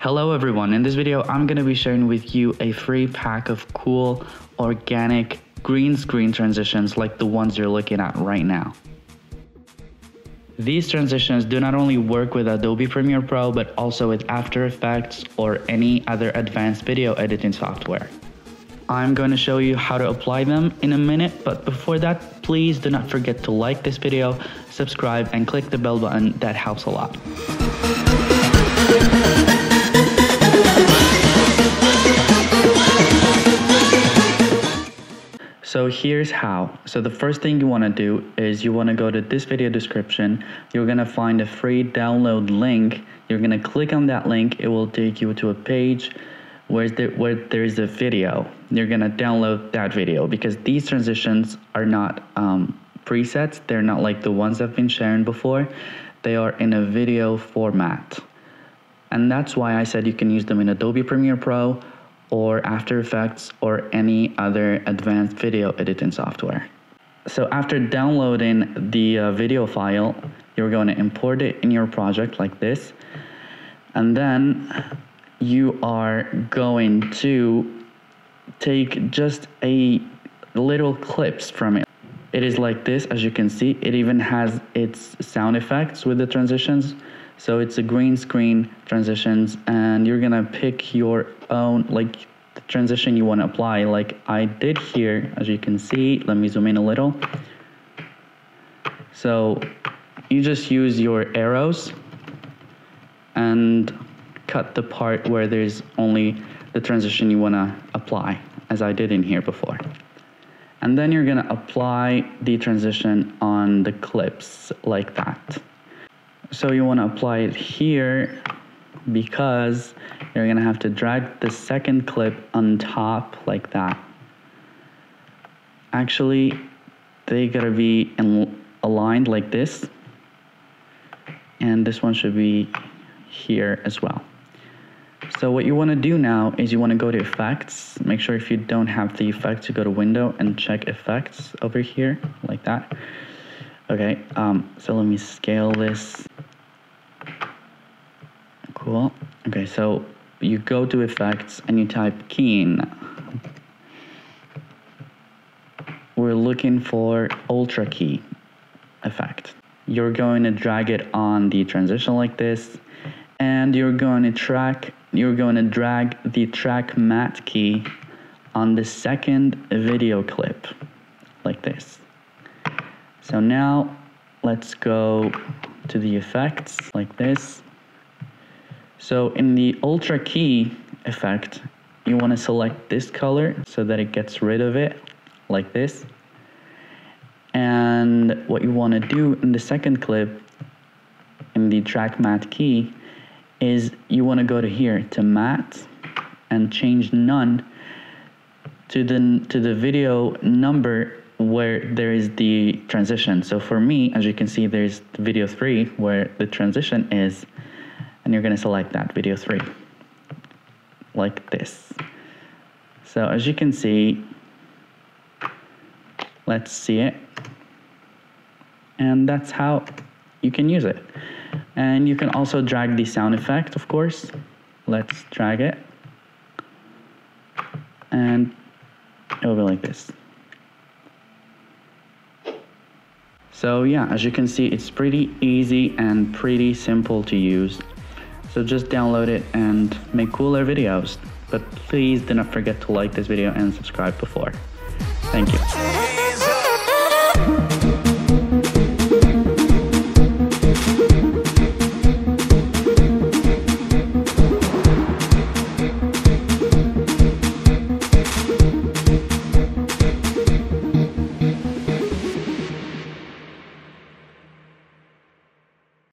Hello everyone, in this video I'm going to be sharing with you a free pack of cool, organic, green screen transitions like the ones you're looking at right now. These transitions do not only work with Adobe Premiere Pro but also with After Effects or any other advanced video editing software. I'm going to show you how to apply them in a minute, but before that, please do not forget to like this video, subscribe, and click the bell button, that helps a lot. So here's how. So the first thing you want to do is you want to go to this video description. You're going to find a free download link. You're going to click on that link. It will take you to a page where, there, where there's a video. You're going to download that video because these transitions are not um, presets. They're not like the ones I've been sharing before. They are in a video format. And that's why I said you can use them in Adobe Premiere Pro or After Effects or any other advanced video editing software. So after downloading the uh, video file, you're going to import it in your project like this. And then you are going to take just a little clips from it. It is like this, as you can see. It even has its sound effects with the transitions. So it's a green screen transitions and you're gonna pick your like the transition you wanna apply like I did here as you can see. Let me zoom in a little. So you just use your arrows and cut the part where there's only the transition you wanna apply as I did in here before. And then you're gonna apply the transition on the clips like that. So you want to apply it here because you're to have to drag the second clip on top like that. Actually, they got to be aligned like this. And this one should be here as well. So what you want to do now is you want to go to effects. Make sure if you don't have the effects, you go to window and check effects over here like that. Okay, um, so let me scale this Cool. Okay, so you go to effects and you type keying. We're looking for ultra key effect. You're going to drag it on the transition like this and you're going to track you're going to drag the track matte key on the second video clip like this. So now let's go to the effects like this so in the ultra key effect, you want to select this color so that it gets rid of it like this. And what you want to do in the second clip in the track matte key is you want to go to here to matte and change none to the to the video number where there is the transition. So for me, as you can see, there's video three where the transition is and you're going to select that video 3 like this. So as you can see, let's see it. And that's how you can use it. And you can also drag the sound effect, of course. Let's drag it. And it will be like this. So yeah, as you can see, it's pretty easy and pretty simple to use. So just download it and make cooler videos. But please do not forget to like this video and subscribe before. Thank you.